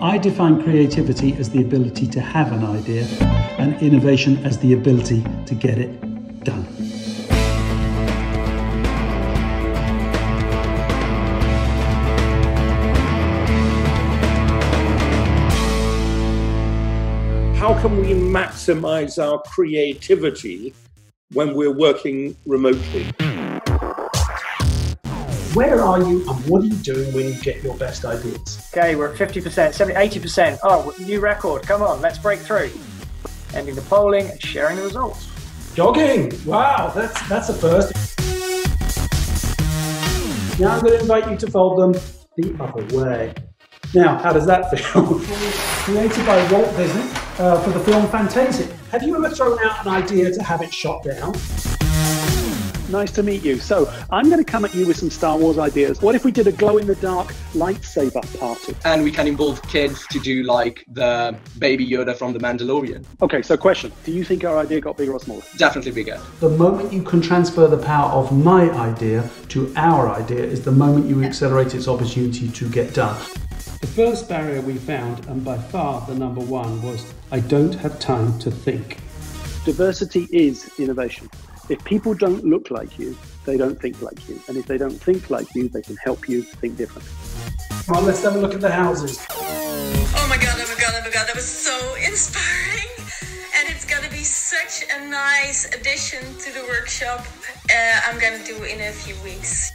I define creativity as the ability to have an idea and innovation as the ability to get it done. How can we maximize our creativity when we're working remotely? Where are you and what are you doing when you get your best ideas? Okay, we're at 50%, 70, 80%. Oh, new record. Come on, let's break through. Ending the polling and sharing the results. Jogging! Wow, that's that's a first. Now I'm going to invite you to fold them the other way. Now, how does that feel? Created by Walt Disney uh, for the film Fantasia. Have you ever thrown out an idea to have it shot down? Nice to meet you. So, I'm going to come at you with some Star Wars ideas. What if we did a glow in the dark lightsaber party? And we can involve kids to do like the baby Yoda from The Mandalorian. Okay, so question Do you think our idea got bigger or smaller? Definitely bigger. The moment you can transfer the power of my idea to our idea is the moment you accelerate its opportunity to get done. The first barrier we found, and by far the number one, was I don't have time to think. Diversity is innovation. If people don't look like you, they don't think like you. And if they don't think like you, they can help you think differently. Come on, let's have a look at the houses. Oh my god, oh my god, oh my god, that was so inspiring. And it's gonna be such a nice addition to the workshop uh, I'm gonna do in a few weeks.